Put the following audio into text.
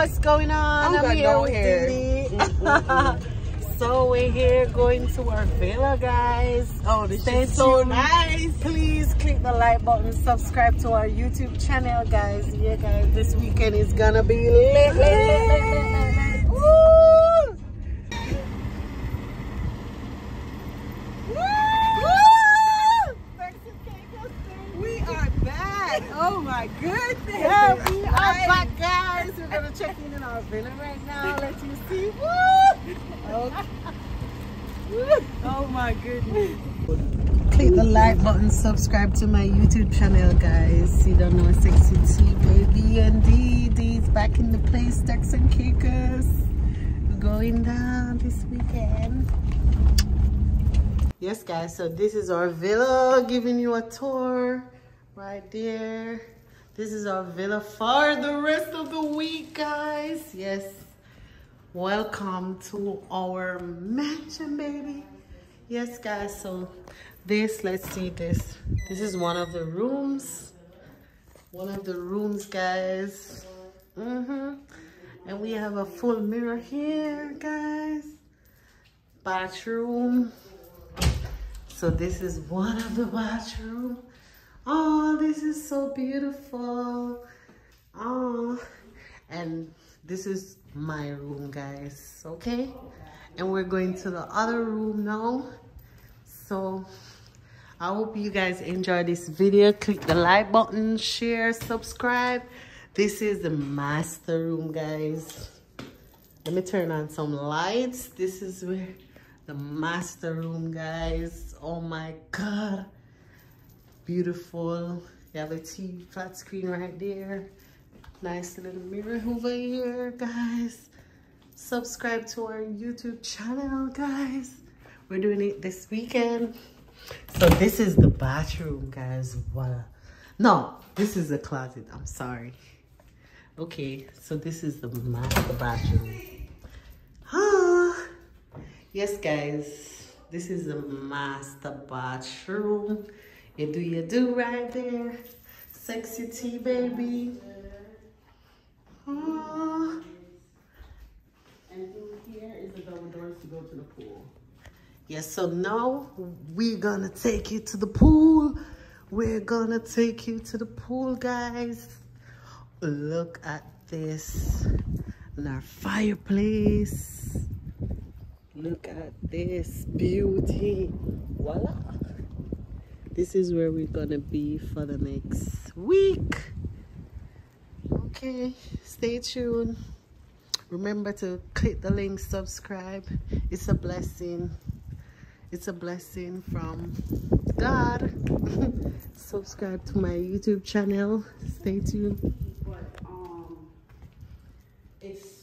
what's going on? Oh, I'm, I'm here no with hair. Didi. so we're here going to our villa, guys. Oh, this Stay is so nice. Please click the like button, subscribe to our YouTube channel, guys. Yeah, guys, this weekend is gonna be lit, lit, lit, lit, lit, lit. Woo! Oh my goodness. Yeah, we are back. We're to check in in our villa right now. Let you see. Woo! Okay. Oh my goodness. Click the like button, subscribe to my YouTube channel, guys. You don't know Sexy T, baby. And Didi's back in the place, Turks and Caicos. Going down this weekend. Yes, guys, so this is our villa, giving you a tour right there. This is our villa for the rest of the week, guys. Yes. Welcome to our mansion, baby. Yes, guys. So this, let's see this. This is one of the rooms. One of the rooms, guys. Mm-hmm. And we have a full mirror here, guys. Bathroom. So this is one of the bathroom. Oh, this is so beautiful. Oh, and this is my room, guys, okay? And we're going to the other room now. So, I hope you guys enjoy this video. Click the like button, share, subscribe. This is the master room, guys. Let me turn on some lights. This is where the master room, guys. Oh my God beautiful. TV flat screen right there. Nice little mirror over here, guys. Subscribe to our YouTube channel, guys. We're doing it this weekend. So this is the bathroom, guys. Voila. No, this is the closet. I'm sorry. Okay, so this is the master bathroom. Huh? Yes, guys. This is the master bathroom. You do you do right there. Sexy T, baby. And here is the double doors to go to the pool. Yes, so now we're gonna take you to the pool. We're gonna take you to the pool, guys. Look at this. And our fireplace. Look at this beauty. Voila this is where we're gonna be for the next week. Okay stay tuned. Remember to click the link subscribe. It's a blessing. It's a blessing from god. Subscribe to my youtube channel. Stay tuned. But um it's